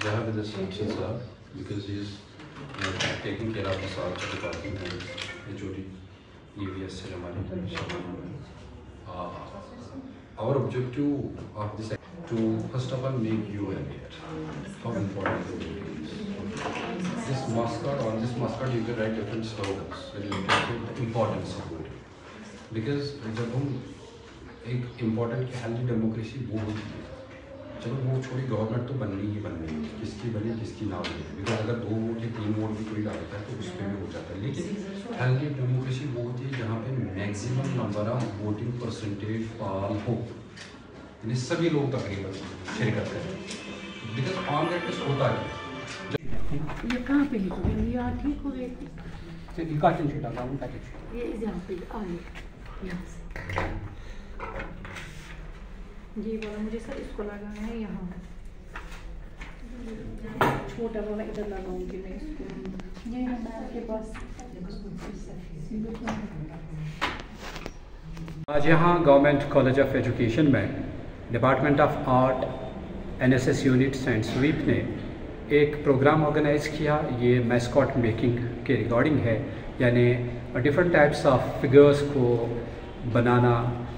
Jaya with this function, sir, because he is you know, taking care of the Sarcha department and HOD, EVS ceremony. Uh, our objective of this to first of all make you aware how important the voting is. This mascot on this mascot you can write different slogans related to the importance of voting. Because जब हम एक important healthy democracy वो होती है चलो वो छोड़ी government तो बननी ही बननी है। किसकी बनी किसकी ना बनी। बिकॉज़ अगर दो वोट या तीन वोट भी कोई डालता है तो उस पर भी हो जाता है। लेकिन हेल्दी डेमोक्रेसी वो होती है जहाँ पे maximum number of voting percentage poll हो। यानी सभी लोग तकरीबन शिरकत करें बिकॉज़ ऑन दैट टेस्ट होता है ये कहाँ पे लिखोगे ये यहाँ ठीक हो गए काटन छुटा था उनका कुछ ये यहाँ पे आए यहाँ से। जी वाला मुझे सर, इसको लगाना है यहाँ। छोटा वाला इधर लगाऊँगी मैं इसको। ये मैम पास। आज यहाँ गवर्नमेंट कॉलेज ऑफ़ एजुकेशन में department of art, NSS unit and SVEEP ने एक प्रोग्राम ऑर्गेनाइज किया। ये मैस्कॉट मेकिंग के रिगार्डिंग है। यानी डिफरेंट टाइप्स ऑफ़ फिगर्स को बनाना,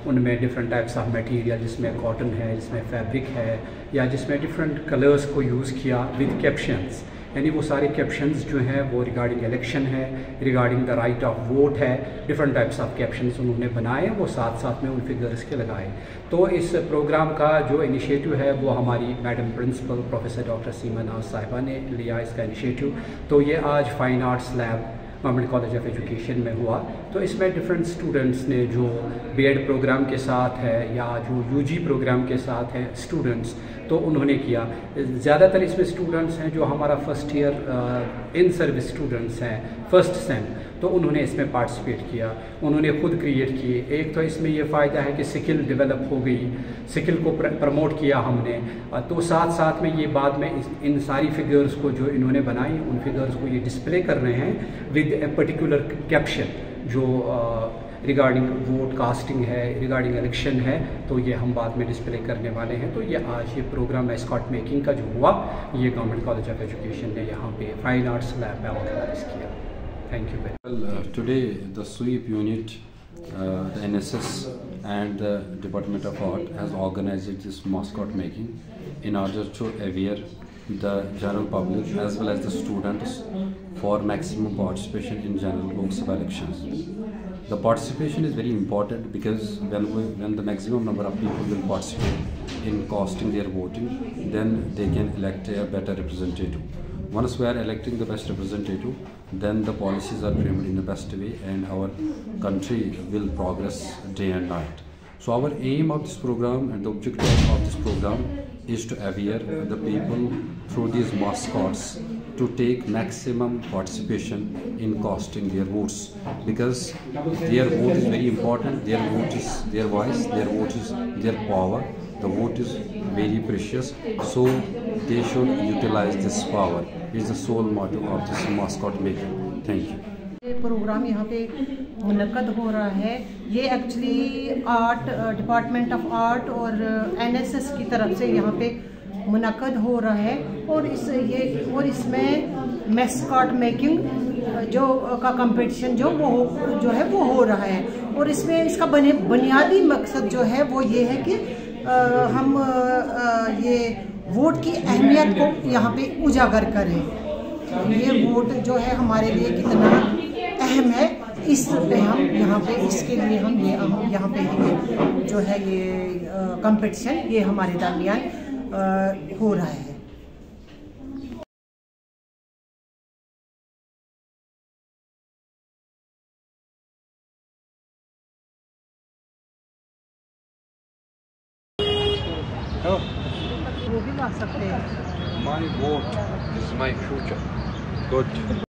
उनमें डिफरेंट टाइप्स ऑफ़ मटेरियल जिसमें कॉटन है, जिसमें फैब्रिक है, या जिसमें डिफरेंट कलर्स को यूज़ किया विद कैप्शंस यानी वो सारे कैप्शंस जो हैं, वो रिगार्डिंग इलेक्शन है regarding the right of vote है डिफरेंट टाइप्स ऑफ़ कैप्शंस उन्होंने बनाए, वो साथ साथ में उन फिगर्स के लगाए. तो इस प्रोग्राम का जो इनिशिएटिव है, वो हमारी madam principal professor doctor Seema Naaz साहिबा ने लिया इसका इनिशिएटिव तो ये आज fine arts lab government college of education में हुआ। तो इसमें डिफरेंट स्टूडेंट्स ने जो बीएड प्रोग्राम के साथ है या जो यूजी प्रोग्राम के साथ है स्टूडेंट्स तो उन्होंने किया। ज़्यादातर इसमें स्टूडेंट्स हैं जो हमारा first year in service students हैं फ़र्स्ट सेम तो उन्होंने इसमें पार्टिसिपेट किया। उन्होंने खुद क्रिएट किए। एक तो इसमें ये फ़ायदा है कि स्किल डेवलप हो गई। स्किल को प्रमोट किया हमने। तो साथ साथ में ये बाद में इन सारी फिगर्स को जो इन्होंने बनाई, उन फिगर्स को ये डिस्प्ले कर रहे हैं विद ए पर्टिकुलर कैप्शन जो रिगार्डिंग वोट कास्टिंग है रिगार्डिंग इलेक्शन है तो ये हम बाद में डिस्प्ले करने वाले हैं। तो ये आज ये प्रोग्राम स्कॉट मेकिंग का जो हुआ, ये गवर्नमेंट कॉलेज ऑफ़ एजुकेशन ने यहाँ पे फाइन आर्ट्स लैब में ऑर्गेनाइज किया। Thank you very Well, uh, today the sweep unit, uh, the NSS and the Department of Art has organized this mascot making in order to aware the general public as well as the students for maximum participation in general books of elections. The participation is very important because when, we, when the maximum number of people will participate in casting their voting, then they can elect a better representative. Once we are electing the best representative, then the policies are framed in the best way and our country will progress day and night. So our aim of this program and the objective of this program is to aware the people through these mascots to take maximum participation in casting their votes because their vote is very important their vote is their voice their vote is their power the vote is very precious. So they should utilize this power. Is the sole motto of this mascot making thank you. Programme यहाँ पे मुनद हो रहा है। ये actually art department of art और NSS की तरफ़ से यहाँ पे मुनद हो रहा है। और इस, ये, और इसमें मेस्कॉट मेकिंग जो का कंपटीशन जो वो जो है वो हो रहा है। और इसमें इसका बने, बुनियादी मकसद जो है वो ये है कि हम ये वोट की अहमियत को यहाँ पे उजागर करें। ये वोट जो है हमारे लिए कितना अहम है, इस पे हम यहाँ पे, इसके लिए हम ये, हम यहाँ पे ये जो है ये कंपटीशन ये हमारे दरमियान हो रहा है। वो भी ला सकते हैं My vote is my future. Good.